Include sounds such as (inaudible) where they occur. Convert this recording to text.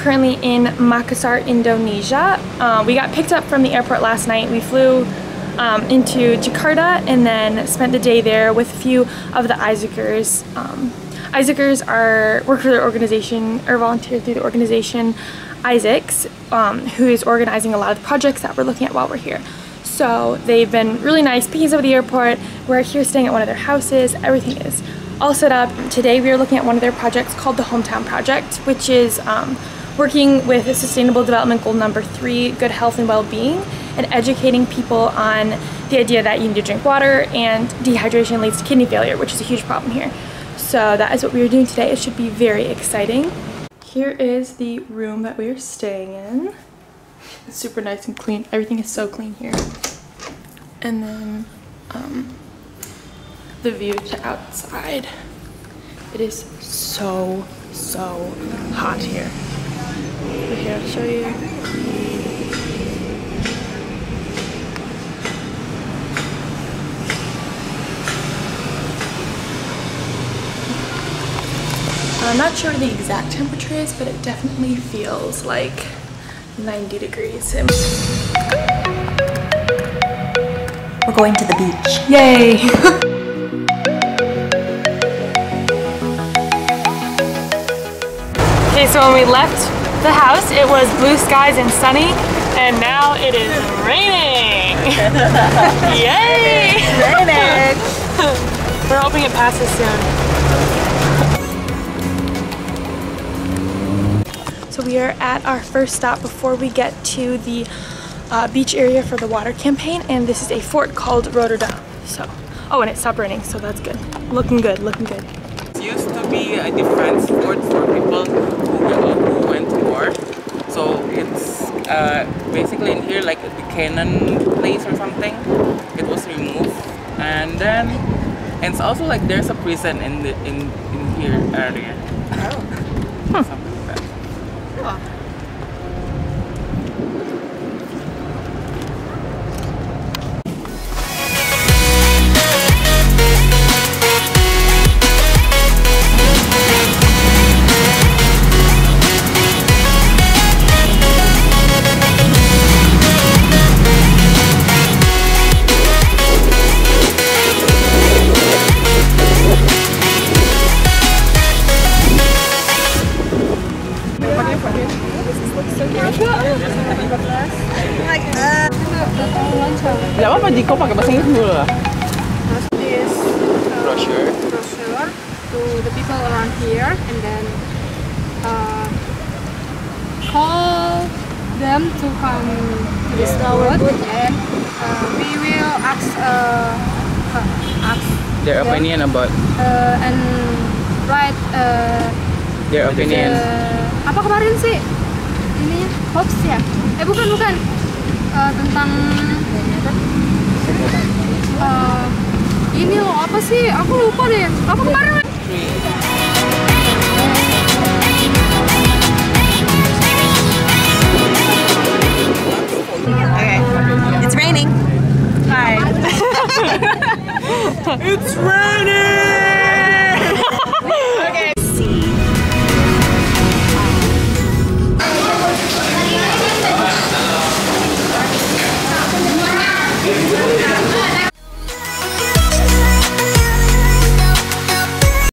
currently in Makassar, Indonesia. Uh, we got picked up from the airport last night. We flew um, into Jakarta and then spent the day there with a few of the AIESECers. Um, AIESECers are work for their organization or volunteer through the organization AIESEC, um, who is organizing a lot of projects that we're looking at while we're here. So they've been really nice, picking us up at the airport. We're here staying at one of their houses. Everything is all set up. Today we are looking at one of their projects called the Hometown Project, which is um, working with Sustainable Development Goal number three, good health and well-being, and educating people on the idea that you need to drink water and dehydration leads to kidney failure, which is a huge problem here. So that is what we are doing today. It should be very exciting. Here is the room that we are staying in. It's super nice and clean. Everything is so clean here. And then um, the view to outside. It is so, so hot here. But here, I'll show you. I'm not sure the exact temperature is, but it definitely feels like 90 degrees. We're going to the beach. Yay! (laughs) okay, so when we left the house, it was blue skies and sunny, and now it is raining! (laughs) Yay! Raining! (laughs) We're hoping it passes soon. So we are at our first stop before we get to the uh, beach area for the water campaign, and this is a fort called Rotterdam. So, oh, and it stopped raining, so that's good. Looking good, looking good. It used to be a defense fort for people who, uh, who went to war. So it's uh, basically in here like the cannon place or something. It was removed, and then and it's also like there's a prison in the in in here area. Oh. Something like that. Gak apa-apa Jiko pakai bahasa Inggris dulu lah. this uh, Brochure. brochure to the people around here and then uh, call them to come to this neighborhood and uh, we will ask uh, uh, ask Their them, opinion about uh, and write uh, their opinion. the- apa kemarin sih ini hoax ya eh bukan bukan Uh, tentang uh, ini loh apa sih aku lupa deh apa kemarin Okay. It's raining. Hi. (laughs) (laughs) It's raining!